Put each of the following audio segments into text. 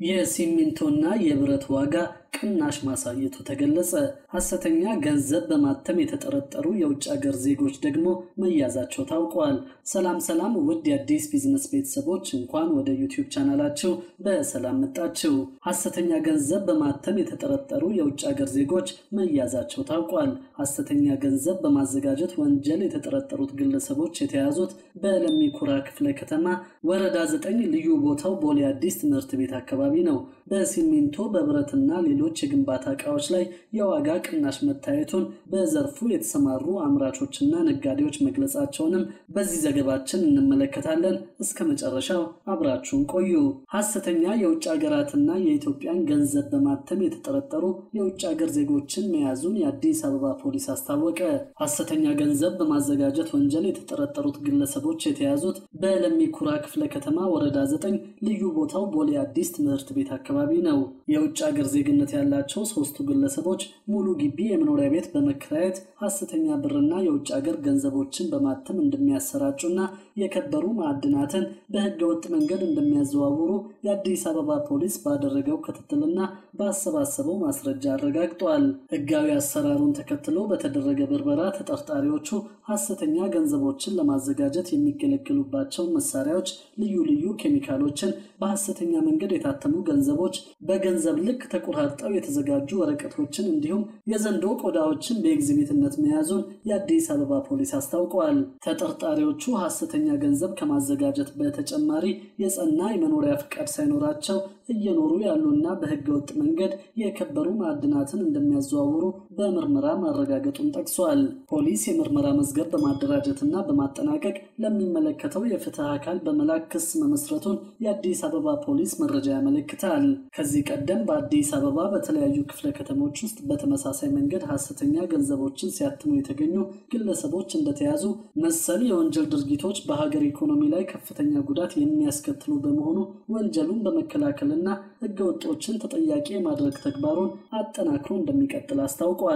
የሲሚንቶና የብረት ዋጋ ቅናሽ ማሳየቱ ተገለጸ። ሐሰተኛ ገንዘብ በማተም የተጠረጠሩ የውጭ ሀገር ዜጎች ደግሞ መያዛቸው ታውቋል። ሰላም ሰላም! ውድ የአዲስ ቢዝነስ ቤተሰቦች እንኳን ወደ ዩቲዩብ ቻናላችሁ በሰላም መጣችሁ። ሐሰተኛ ገንዘብ በማተም የተጠረጠሩ የውጭ ሀገር ዜጎች መያዛቸው ታውቋል። ሐሰተኛ ገንዘብ በማዘጋጀት ወንጀል የተጠረጠሩት ግለሰቦች የተያዙት በለሚ ኩራ ክፍለ ከተማ ወረዳ ዘጠኝ ልዩ ቦታው ቦሌ አዲስ ትምህርት ቤት አካባቢ ነው። በሲሚንቶ በብረትና ሌሎች የግንባታ ዕቃዎች ላይ የዋጋ ቅናሽ መታየቱን በዘርፉ የተሰማሩ አምራቾችና ነጋዴዎች መግለጻቸውንም በዚህ ዘገባችን እንመለከታለን። እስከ መጨረሻው አብራችሁን ቆዩ። ሐሰተኛ የውጭ ሀገራትና የኢትዮጵያን ገንዘብ በማተም የተጠረጠሩ የውጭ ሀገር ዜጎችን መያዙን የአዲስ አበባ ፖሊስ አስታወቀ። ሐሰተኛ ገንዘብ በማዘጋጀት ወንጀል የተጠረጠሩት ግለሰቦች የተያዙት በለሚ ኩራ ክፍለ ከተማ ወረዳ ዘጠኝ ልዩ ቦታው ቦሌ አዲስ ትምህርት ቤት አካባቢ ነው። የውጭ ሀገር ዜግነት ያላቸው ሶስቱ ግለሰቦች ሙሉ ግቢ የመኖሪያ ቤት በመከራየት ሐሰተኛ ብርና የውጭ ሀገር ገንዘቦችን በማተም እንደሚያሰራጩና የከበሩ ማዕድናትን በሕገ ወጥ መንገድ እንደሚያዘዋውሩ የአዲስ አበባ ፖሊስ ባደረገው ክትትልና ባሰባሰበው ማስረጃ አረጋግጧል። ሕጋዊ አሰራሩን ተከትሎ በተደረገ ብርበራ ተጠርጣሪዎቹ ሐሰተኛ ገንዘቦችን ለማዘጋጀት የሚገለገሉባቸውን መሳሪያዎች፣ ልዩ ልዩ ኬሚካሎችን፣ በሐሰተኛ መንገድ የታተሙ ገንዘቦች፣ በገንዘብ ልክ ተቆራርጠው የተዘጋጁ ወረቀቶችን እንዲሁም የዘንዶ ቆዳዎችን በኤግዚቢትነት መያዙን የአዲስ አበባ ፖሊስ አስታውቀዋል። ተጠርጣሪዎቹ ሐሰተኛ ገንዘብ ከማዘጋጀት በተጨማሪ የጸና የመኖሪያ ፍቃድ ሳይኖራቸው እየኖሩ ያሉና በሕገ ወጥ መንገድ የከበሩ ማዕድናትን እንደሚያዘዋውሩ በምርመራ ማረጋገጡን ጠቅሷል። ፖሊስ የምርመራ መዝገብ በማደራጀትና በማጠናቀቅ ለሚመለከተው የፍትህ አካል በመላክ ክስ መመስረቱን የአዲስ አበባ ፖሊስ መረጃ ያመለክታል። ከዚህ ቀደም በአዲስ አበባ በተለያዩ ክፍለ ከተሞች ውስጥ በተመሳሳይ መንገድ ሐሰተኛ ገንዘቦችን ሲያትሙ የተገኙ ግለሰቦች እንደተያዙ፣ መሰል የወንጀል ድርጊቶች በሀገር ኢኮኖሚ ላይ ከፍተኛ ጉዳት የሚያስከትሉ በመሆኑ ወንጀሉን በመከላከልና ህገወጦችን ተጠያቂ የማድረግ ተግባሩን አጠናክሮ እንደሚቀጥል አስታውቋል።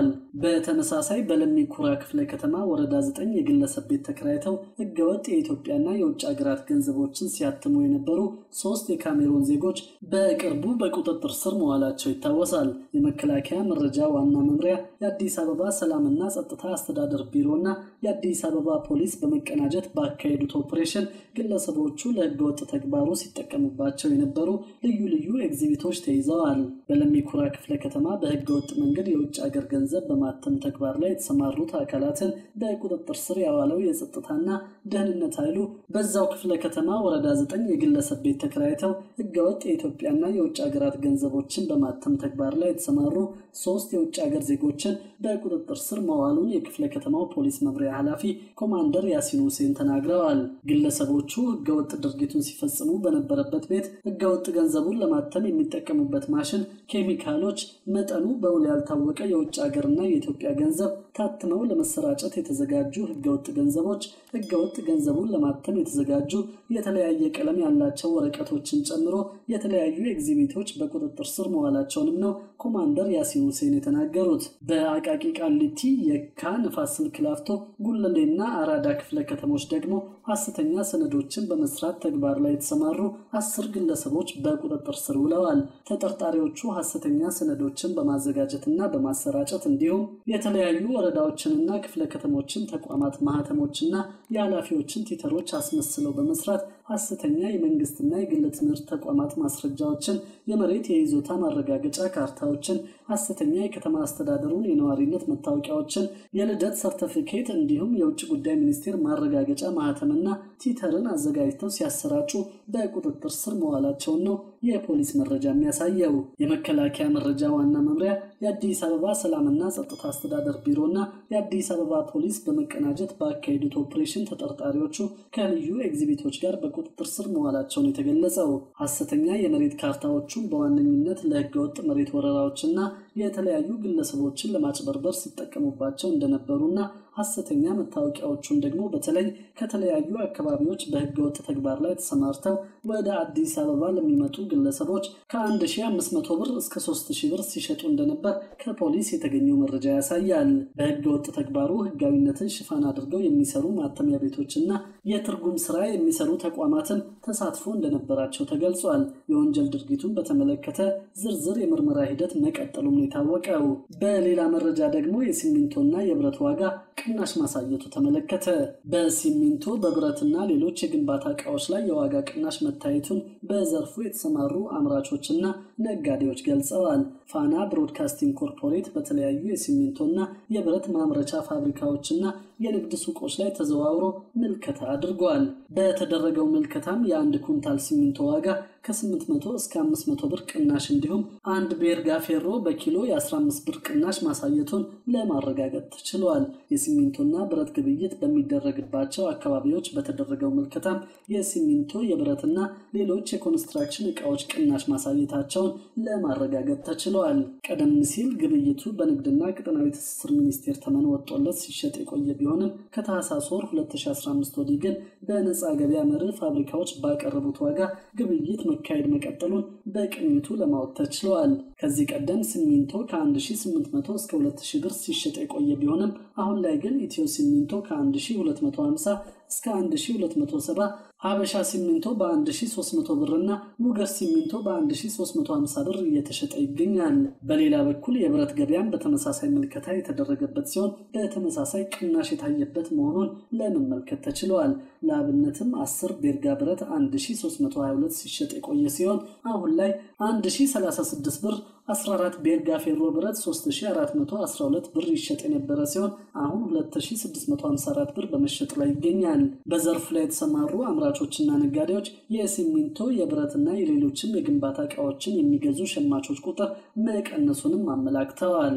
በተመሳሳይ በለሚ ኩራ ክፍለ ከተማ ወረዳ ዘጠኝ የግለሰብ ቤት ተከራይተው ህገወጥ የኢትዮጵያና የውጭ ሀገራት ገንዘቦችን ሲያትሙ የነበሩ ሶስት የካሜሮን ዜጎች በቅርቡ በቁጥጥር ስር መዋላቸው ይታወሳል። የመከላከያ መረጃ ዋና መምሪያ፣ የአዲስ አበባ ሰላምና ጸጥታ አስተዳደር ቢሮና የአዲስ አበባ ፖሊስ በመቀናጀት ባካሄዱት ኦፕሬሽን ግለሰቦቹ ለህገወጥ ተግባሩ ሲጠቀሙባቸው የነበሩ ልዩ ልዩ ኤግዚቢቶች ተይዘዋል። በለሚ ክፍለ ከተማ በህገወጥ መንገድ የውጭ ሀገር ገንዘብ በማተም ተግባር ላይ የተሰማሩት አካላትን በቁጥጥር ስር ያዋለው የጸጥታና ደህንነት ኃይሉ በዛው ክፍለ ከተማ ወረዳ ዘጠኝ የግለሰብ ቤት ተከራይተው ህገወጥ የኢትዮጵያና የውጭ ሀገራት ገንዘቦችን በማተም ተግባር ላይ የተሰማሩ ሶስት የውጭ ሀገር ዜጎችን በቁጥጥር ስር መዋሉን የክፍለ ከተማው ፖሊስ መምሪያ ኃላፊ ኮማንደር ያሲን ሁሴን ተናግረዋል። ግለሰቦቹ ህገወጥ ድርጊቱን ሲፈጽሙ በነበረበት ቤት ህገወጥ ገንዘቡን ለማተም የሚጠቀሙበት ማሽን፣ ኬሚካሎች፣ መጠኑ በውል ያልታወቀ የውጭ ሀገርና የኢትዮጵያ ገንዘብ ታትመው ለመሰራጨት የተዘጋጁ ህገወጥ ገንዘቦች፣ ህገወጥ ገንዘቡን ለማተም የተዘጋጁ የተለያየ ቀለም ያላቸው ወረቀቶችን ጨምሮ የተለያዩ ኤግዚቢቶች በቁጥጥር ስር መዋላቸውንም ነው ኮማንደር ያሲን ሁሴን የተናገሩት። በአቃቂ ቃሊቲ፣ የካ፣ ንፋስ ስልክ ላፍቶ፣ ጉለሌና አራዳ ክፍለ ከተሞች ደግሞ ሐሰተኛ ሰነዶችን በመስራት ተግባር ላይ የተሰማሩ አስር ግለሰቦች በቁጥጥር ስር ውለዋል። ተጠርጣሪዎቹ ሐሰተኛ ሰነዶችን በማዘጋጀትና በማሰራጨት እንዲሁም የተለያዩ ወረዳዎችንና ክፍለ ከተሞችን ተቋማት ማህተሞችና የኃላፊዎችን ቲተሮች አስመስለው በመስራት ሐሰተኛ የመንግስትና የግል ትምህርት ተቋማት ማስረጃዎችን፣ የመሬት የይዞታ ማረጋገጫ ካርታዎችን፣ ሐሰተኛ የከተማ አስተዳደሩን የነዋሪነት መታወቂያዎችን፣ የልደት ሰርተፊኬት እንዲሁም የውጭ ጉዳይ ሚኒስቴር ማረጋገጫ ማህተምና ቲተርን አዘጋጅተው ሲያሰራጩ በቁጥጥር ስር መዋላቸውን ነው የፖሊስ መረጃ የሚያሳየው። የመከላከያ መረጃ ዋና መምሪያ፣ የአዲስ አበባ ሰላምና ጸጥታ አስተዳደር ቢሮና የአዲስ አበባ ፖሊስ በመቀናጀት ባካሄዱት ኦፕሬሽን ተጠርጣሪዎቹ ከልዩ ኤግዚቢቶች ጋር በቁጥጥር ስር መዋላቸውን የተገለጸው ሐሰተኛ የመሬት ካርታዎቹን በዋነኝነት ለህገወጥ መሬት ወረራዎችና የተለያዩ ግለሰቦችን ለማጭበርበር ሲጠቀሙባቸው እንደነበሩና ሐሰተኛ መታወቂያዎቹን ደግሞ በተለይ ከተለያዩ አካባቢዎች በህገወጥ ተግባር ላይ ተሰማርተው ወደ አዲስ አበባ ለሚመጡ ግለሰቦች ከ1500 ብር እስከ 3000 ብር ሲሸጡ እንደነበር ከፖሊስ የተገኘው መረጃ ያሳያል። በህገወጥ ተግባሩ ህጋዊነትን ሽፋን አድርገው የሚሰሩ ማተሚያ ቤቶችና የትርጉም ስራ የሚሰሩ ተቋማትም ተሳትፎ እንደነበራቸው ተገልጿል። የወንጀል ድርጊቱን በተመለከተ ዝርዝር የምርመራ ሂደት መቀጠሉም ነው የታወቀው። በሌላ መረጃ ደግሞ የሲሚንቶና የብረት ዋጋ ቅናሽ ማሳየቱ ተመለከተ። በሲሚንቶ በብረትና ሌሎች የግንባታ እቃዎች ላይ የዋጋ ቅናሽ መታየቱን በዘርፉ የተሰማሩ አምራቾችና ነጋዴዎች ገልጸዋል። ፋና ብሮድካስቲንግ ኮርፖሬት በተለያዩ የሲሚንቶና የብረት ማምረቻ ፋብሪካዎችና የንግድ ሱቆች ላይ ተዘዋውሮ ምልከታ አድርጓል። በተደረገው ምልከታም የአንድ ኩንታል ሲሚንቶ ዋጋ ከ800 እስከ 500 ብር ቅናሽ እንዲሁም አንድ ቤርጋ ፌሮ በኪሎ የ15 ብር ቅናሽ ማሳየቱን ለማረጋገጥ ተችሏል። የሲሚንቶና ብረት ግብይት በሚደረግባቸው አካባቢዎች በተደረገው ምልከታም የሲሚንቶ የብረትና ሌሎች የኮንስትራክሽን እቃዎች ቅናሽ ማሳየታቸውን ለማረጋገጥ ተችሏል። ቀደም ሲል ግብይቱ በንግድና ቀጠናዊ ትስስር ሚኒስቴር ተመን ወጥቶለት ሲሸጥ የቆየ ቢሆንም ከታህሳስ ወር 2015 ወዲህ ግን በነፃ ገበያ መርህ ፋብሪካዎች ባቀረቡት ዋጋ ግብይት መካሄድ መቀጠሉን በቅኝቱ ለማወቅ ተችለዋል። ከዚህ ቀደም ሲሚንቶ ከ1800 እስከ 2000 ብር ሲሸጥ የቆየ ቢሆንም አሁን ላይ ግን ኢትዮ ሲሚንቶ ከ1250 እስከ 1270 ሀበሻ ሲሚንቶ በ1300 ብር እና ሙገር ሲሚንቶ በ1350 ብር እየተሸጠ ይገኛል። በሌላ በኩል የብረት ገበያም በተመሳሳይ ምልከታ የተደረገበት ሲሆን በተመሳሳይ ቅናሽ የታየበት መሆኑን ለመመልከት ተችለዋል። ለአብነትም 10 ቤርጋ ብረት 1322 ሲሸጥ የቆየ ሲሆን አሁን ላይ 1036 ብር 14 ቤርጋ ፌሮ ብረት 3412 ብር ይሸጥ የነበረ ሲሆን አሁን 2654 ብር በመሸጥ ላይ ይገኛል። በዘርፉ ላይ የተሰማሩ አምራቾችና ነጋዴዎች የሲሚንቶ የብረትና የሌሎችም የግንባታ እቃዎችን የሚገዙ ሸማቾች ቁጥር መቀነሱንም አመላክተዋል።